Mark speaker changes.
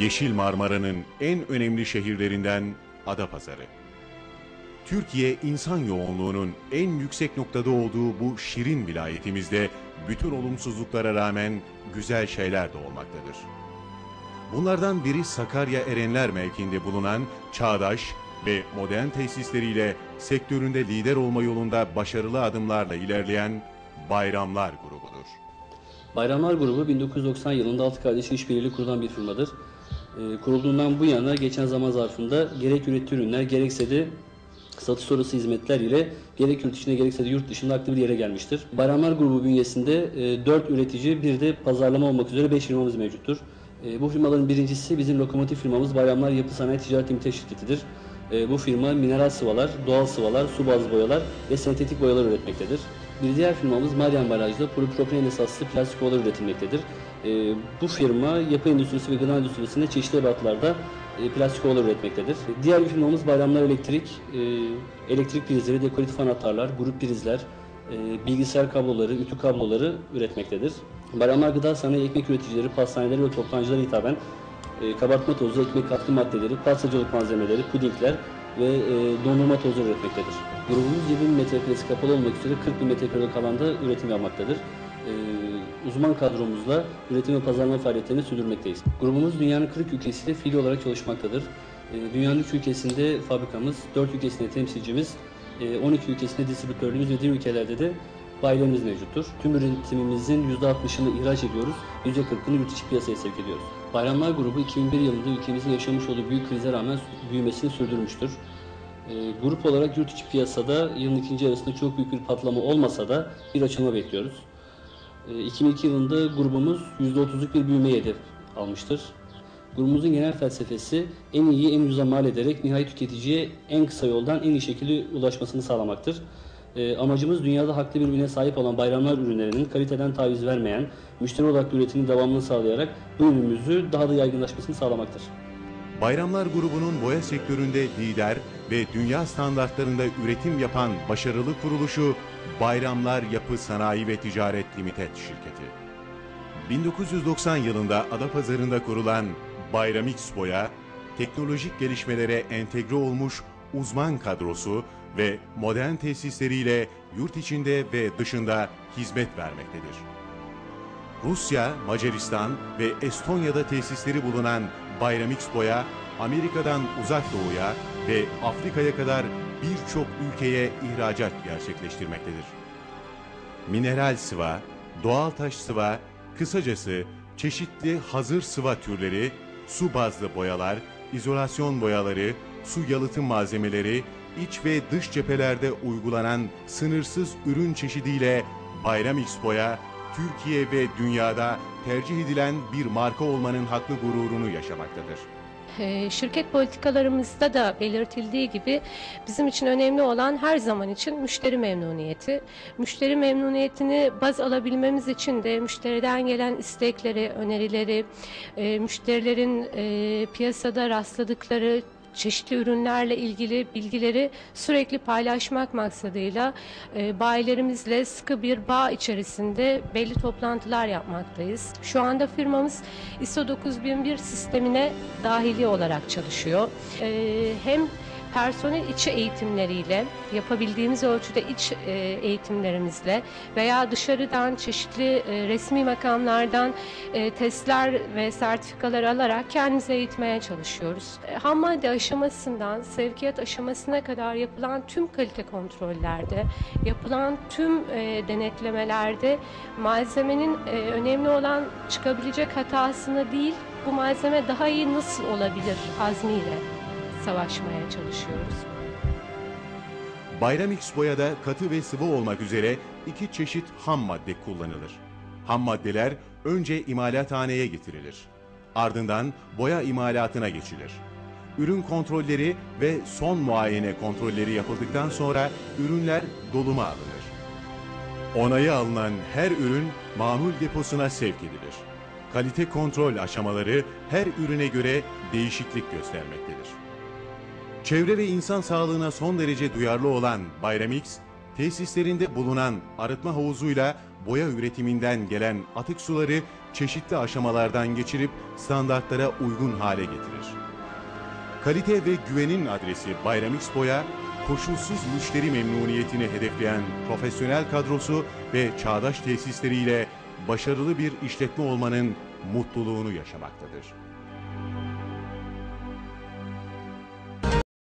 Speaker 1: Yeşil Marmara'nın en önemli şehirlerinden Adapazarı. Türkiye insan yoğunluğunun en yüksek noktada olduğu bu şirin vilayetimizde bütün olumsuzluklara rağmen güzel şeyler de olmaktadır. Bunlardan biri Sakarya Erenler mevkiinde bulunan çağdaş ve modern tesisleriyle sektöründe lider olma yolunda başarılı adımlarla ilerleyen Bayramlar grubudur.
Speaker 2: Bayramlar Grubu 1990 yılında altı kardeşin işbirliğiyle kurulan bir firmadır. Ee, kurulduğundan bu yana geçen zaman zarfında gerek üretici ürünler gerekse de satış sonrası hizmetler ile gerek yurt içinde gerekse de yurt dışında aktif bir yere gelmiştir. Bayramlar Grubu bünyesinde e, 4 üretici bir de pazarlama olmak üzere 5 firmamız mevcuttur. E, bu firmaların birincisi bizim lokomotif firmamız Bayramlar Yapı Sanayi Ticaret Limited şirketidir. E, bu firma mineral sıvalar, doğal sıvalar, su bazlı boyalar ve sentetik boyalar üretmektedir. Bir diğer firmamız Meryem Baraj'da polipropilen esaslı plastik ovalar üretilmektedir. E, bu firma yapı endüstrisi ve gıda endüstrisinde çeşitli ebatlarda e, plastik ovalar üretmektedir. Diğer bir firmamız Bayramlar Elektrik, e, elektrik prizleri, dekoratif anahtarlar, grup prizler, e, bilgisayar kabloları, ütü kabloları üretmektedir. Bayramlar Gıda Sanayi ekmek üreticileri, pastaneleri ve toptancılara hitaben e, kabartma tozu, ekmek katkı maddeleri, pastacılık malzemeleri, pudingler ve e, dondurma tozu üretmektedir. Grubumuz 20 bin kapalı olmak üzere 40 bin metrekarelik alanda üretim yapmaktadır. E, uzman kadromuzla üretim ve pazarlama faaliyetlerini sürdürmekteyiz. Grubumuz dünyanın 40 ülkesiyle fiil olarak çalışmaktadır. E, dünyanın 3 ülkesinde fabrikamız, 4 ülkesinde temsilcimiz, e, 12 ülkesinde distribütörümüz ve diğer ülkelerde de bayilerimiz mevcuttur. Tüm üretimimizin %60'ını ihraç ediyoruz, %40'ını yurt içi piyasaya sevk ediyoruz. Bayramlar Grubu 2001 yılında ülkemizin yaşamış olduğu büyük krize rağmen büyümesini sürdürmüştür. E, grup olarak yurt içi piyasada yılın ikinci yarısında çok büyük bir patlama olmasa da bir açılma bekliyoruz. E, 2002 yılında grubumuz %30'luk bir büyüme hedef almıştır. Grubumuzun genel felsefesi en iyi en ucuza mal ederek nihai tüketiciye en kısa yoldan en iyi şekilde ulaşmasını sağlamaktır. E, amacımız dünyada haklı bir ürüne sahip olan bayramlar ürünlerinin kaliteden taviz vermeyen, müşteri odaklı üretiminin devamını sağlayarak bu ürünümüzü daha da yaygınlaşmasını sağlamaktır.
Speaker 1: Bayramlar grubunun boya sektöründe lider ve dünya standartlarında üretim yapan başarılı kuruluşu Bayramlar Yapı Sanayi ve Ticaret Limited şirketi. 1990 yılında Adapazarı'nda kurulan Bayramix Boya, teknolojik gelişmelere entegre olmuş uzman kadrosu ve modern tesisleriyle yurt içinde ve dışında hizmet vermektedir. Rusya, Macaristan ve Estonya'da tesisleri bulunan Bayramix Boya, Amerika'dan Uzak Doğu'ya ve Afrika'ya kadar birçok ülkeye ihracat gerçekleştirmektedir. Mineral sıva, doğal taş sıva, kısacası çeşitli hazır sıva türleri, su bazlı boyalar, izolasyon boyaları, su yalıtım malzemeleri, iç ve dış cephelerde uygulanan sınırsız ürün çeşidiyle Bayramix Boya, Türkiye ve dünyada tercih edilen bir marka olmanın haklı gururunu yaşamaktadır.
Speaker 3: Ee, Şirket politikalarımızda da belirtildiği gibi bizim için önemli olan her zaman için müşteri memnuniyeti. Müşteri memnuniyetini baz alabilmemiz için de müşteriden gelen istekleri, önerileri, e, müşterilerin e, piyasada rastladıkları çeşitli ürünlerle ilgili bilgileri sürekli paylaşmak maksadıyla e, bayilerimizle sıkı bir bağ içerisinde belli toplantılar yapmaktayız. Şu anda firmamız ISO 9001 sistemine dahili olarak çalışıyor. E, hem personel içi eğitimleriyle, yapabildiğimiz ölçüde iç e, eğitimlerimizle veya dışarıdan çeşitli e, resmi makamlardan e, testler ve sertifikalar alarak kendimizi eğitmeye çalışıyoruz. Ham madde aşamasından sevkiyat aşamasına kadar yapılan tüm kalite kontrollerde, yapılan tüm denetlemelerde malzemenin önemli olan çıkabilecek hatasını değil, bu malzeme daha iyi nasıl olabilir azmiyle savaşmaya çalışıyoruz.
Speaker 1: Bayramix boyada katı ve sıvı olmak üzere iki çeşit ham madde kullanılır. Ham maddeler önce imalathaneye getirilir. Ardından boya imalatına geçilir. Ürün kontrolleri ve son muayene kontrolleri yapıldıktan sonra ürünler doluma alınır. Onayı alınan her ürün mamul deposuna sevk edilir. Kalite kontrol aşamaları her ürüne göre değişiklik göstermektedir. Çevre ve insan sağlığına son derece duyarlı olan Bayramix, tesislerinde bulunan arıtma havuzuyla boya üretiminden gelen atık suları çeşitli aşamalardan geçirip standartlara uygun hale getirir. Kalite ve güvenin adresi Bayramix Boya, koşulsuz müşteri memnuniyetini hedefleyen profesyonel kadrosu ve çağdaş tesisleriyle başarılı bir işletme olmanın mutluluğunu yaşamaktadır.